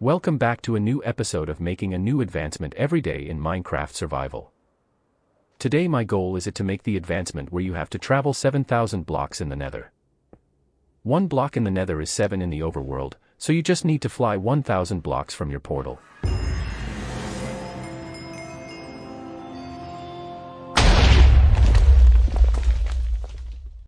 Welcome back to a new episode of making a new advancement every day in Minecraft Survival. Today my goal is it to make the advancement where you have to travel 7000 blocks in the nether. One block in the nether is 7 in the overworld, so you just need to fly 1000 blocks from your portal.